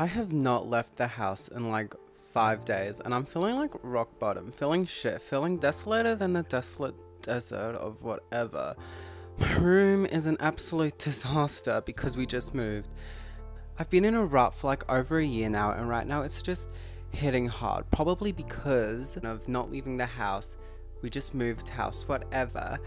I have not left the house in like five days and I'm feeling like rock bottom, feeling shit, feeling desolated than the desolate desert of whatever. My room is an absolute disaster because we just moved. I've been in a rut for like over a year now and right now it's just hitting hard. Probably because of not leaving the house. We just moved house, whatever.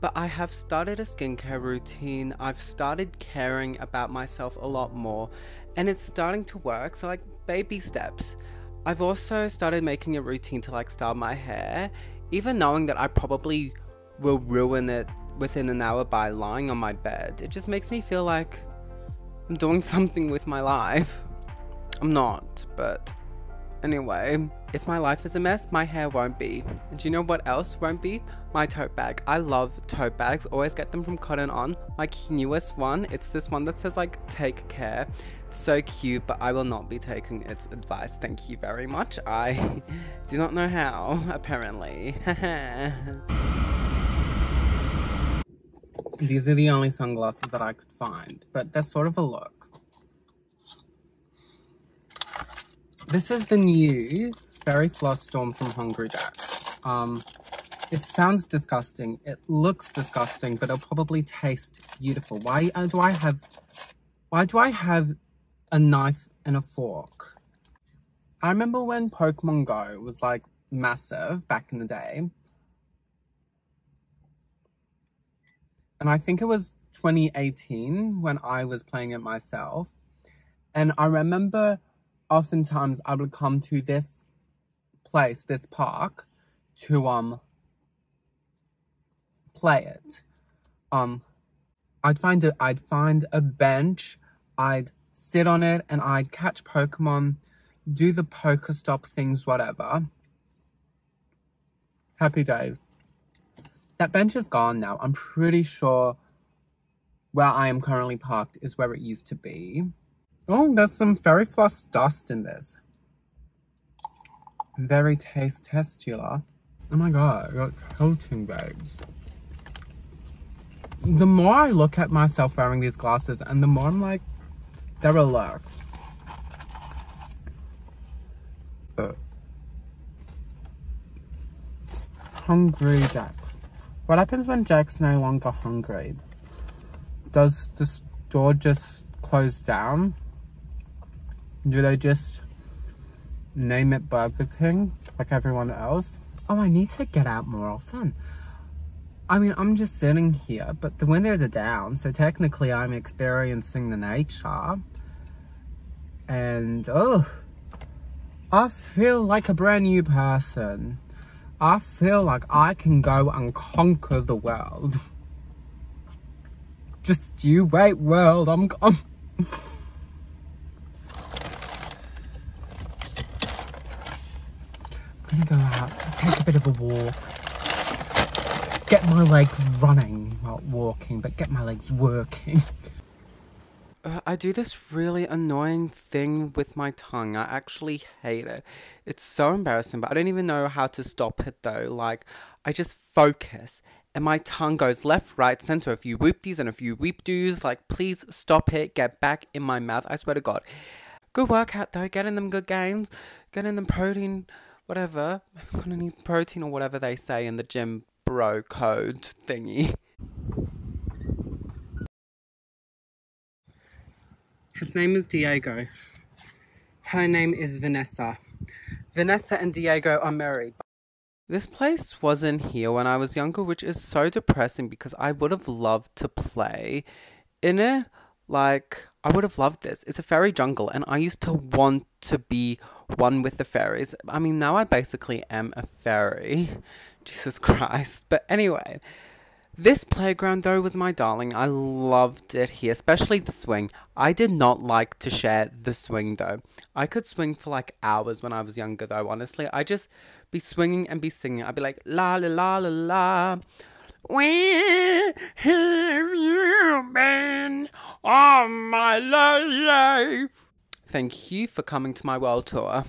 But I have started a skincare routine. I've started caring about myself a lot more and it's starting to work. So, like, baby steps. I've also started making a routine to like style my hair, even knowing that I probably will ruin it within an hour by lying on my bed. It just makes me feel like I'm doing something with my life. I'm not, but anyway, if my life is a mess, my hair won't be. And do you know what else won't be? My tote bag. I love tote bags. Always get them from Cotton On. My newest one, it's this one that says like take care. It's so cute, but I will not be taking its advice. Thank you very much. I do not know how, apparently. These are the only sunglasses that I could find, but they're sort of a look. This is the new Fairy Floss Storm from Hungry Jack. Um, it sounds disgusting. It looks disgusting, but it'll probably taste beautiful. Why uh, do I have... Why do I have a knife and a fork? I remember when Pokemon Go was like massive back in the day. And I think it was 2018 when I was playing it myself. And I remember oftentimes I would come to this place, this park, to um play it. Um I'd find a I'd find a bench, I'd sit on it and I'd catch Pokemon, do the Pokestop things, whatever. Happy days. That bench is gone now. I'm pretty sure where I am currently parked is where it used to be. Oh, there's some fairy floss dust in this. Very taste testular. Oh my god, I got coating bags. The more I look at myself wearing these glasses and the more I'm like, they're a look. Hungry Jacks. What happens when Jack's no longer hungry? Does the store just close down? Do they just name it Burger King like everyone else? Oh, I need to get out more often. I mean, I'm just sitting here, but the windows are down, so technically I'm experiencing the nature. And, oh, I feel like a brand new person. I feel like I can go and conquer the world. Just you wait, world, I'm... I'm gonna go out, take a bit of a walk, get my legs running, not walking, but get my legs working. Uh, I do this really annoying thing with my tongue. I actually hate it. It's so embarrassing, but I don't even know how to stop it though. Like, I just focus and my tongue goes left, right, center. A few whoopties and a few weep doos. Like, please stop it. Get back in my mouth. I swear to God. Good workout though. Get in them good gains. Get in them protein whatever. I'm gonna need protein or whatever they say in the gym bro code thingy. His name is Diego. Her name is Vanessa. Vanessa and Diego are married. This place wasn't here when I was younger, which is so depressing because I would have loved to play in it. Like, I would have loved this. It's a fairy jungle, and I used to want to be one with the fairies. I mean, now I basically am a fairy. Jesus Christ. But anyway, this playground though was my darling. I loved it here, especially the swing. I did not like to share the swing though. I could swing for like hours when I was younger though, honestly. I just be swinging and be singing. I'd be like la la la la la. Where have you been all my life? Thank you for coming to my world tour.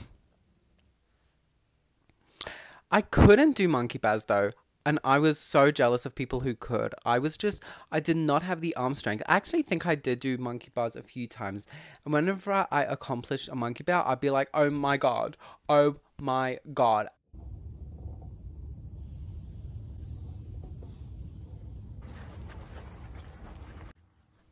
I couldn't do monkey bars though. and I was so jealous of people who could. I was just, I did not have the arm strength. I actually think I did do monkey bars a few times. And whenever I accomplished a monkey bar, I'd be like, oh my God, oh my God.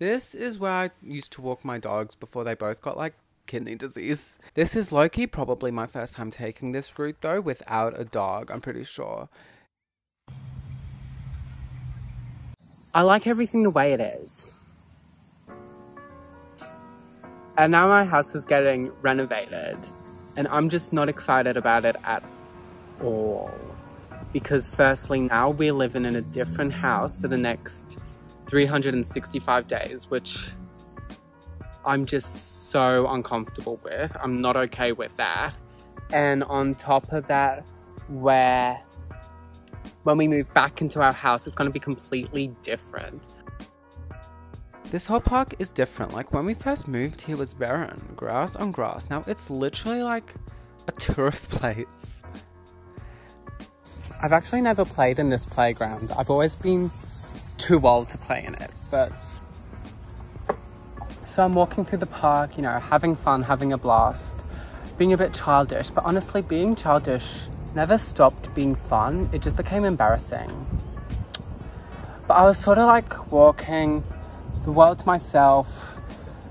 This is where I used to walk my dogs before they both got like kidney disease. This is Loki, probably my first time taking this route though, without a dog, I'm pretty sure. I like everything the way it is. And now my house is getting renovated, and I'm just not excited about it at all. Because firstly, now we're living in a different house for the next 365 days, which I'm just so uncomfortable with. I'm not okay with that. And on top of that, where when we move back into our house, it's going to be completely different. This whole park is different. Like when we first moved here was barren, grass on grass. Now it's literally like a tourist place. I've actually never played in this playground. I've always been too old to play in it. But so I'm walking through the park, you know, having fun, having a blast, being a bit childish. But honestly, being childish never stopped being fun. It just became embarrassing. But I was sort of like walking the world to myself,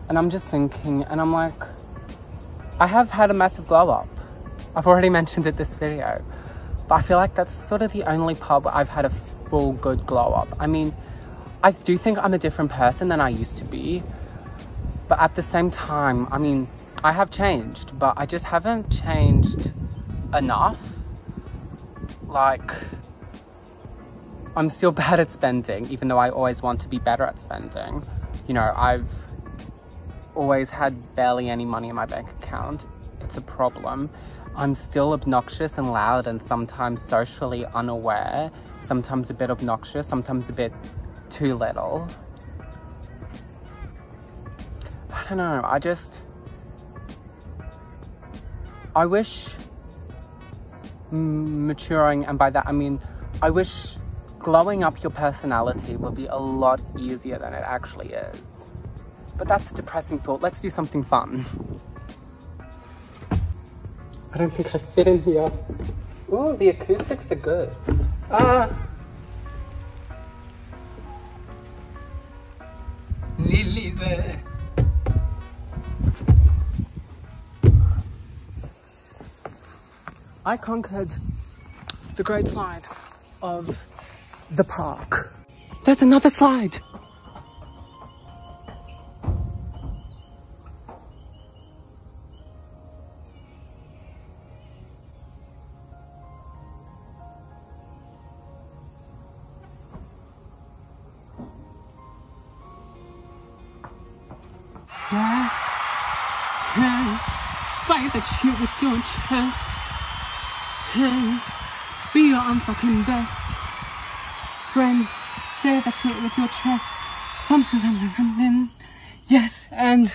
and I'm just thinking, and I'm like, I have had a massive glow up. I've already mentioned it this video, but I feel like that's sort of the only pub I've had a full good glow up. I mean, I do think I'm a different person than I used to be, but at the same time, I mean, I have changed, but I just haven't changed enough. Like, I'm still bad at spending, even though I always want to be better at spending. You know, I've always had barely any money in my bank account. It's a problem. I'm still obnoxious and loud and sometimes socially unaware sometimes a bit obnoxious, sometimes a bit too little. I don't know, I just. I wish maturing, and by that I mean, I wish glowing up your personality would be a lot easier than it actually is. But that's a depressing thought. Let's do something fun. I don't think I fit in here. Ooh, the acoustics are good. I conquered the great slide of the park. There's another slide. Yeah. Say that shit with your chest. Hey, be your unfucking best. Friend, say that shit with your chest. Something, something, something. Yes, and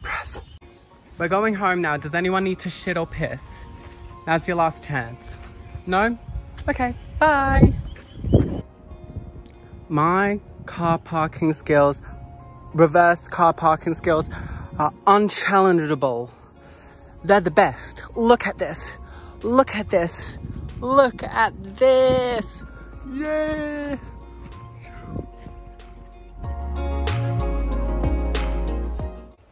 breath. We're going home now. Does anyone need to shit or piss? Now's your last chance. No? Okay, bye. My car parking skills reverse car parking skills are unchallengeable. They're the best. Look at this. Look at this. Look at this. Yeah.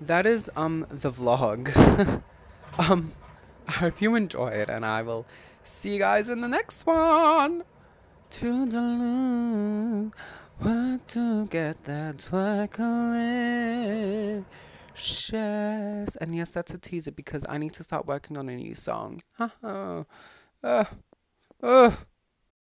That is um the vlog. um I hope you enjoy it and I will see you guys in the next one. Toodaloo. What to get that twinkling shares. And yes, that's a teaser because I need to start working on a new song. uh, uh.